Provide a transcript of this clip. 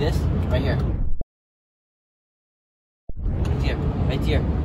this? Right here. Right here. Right here.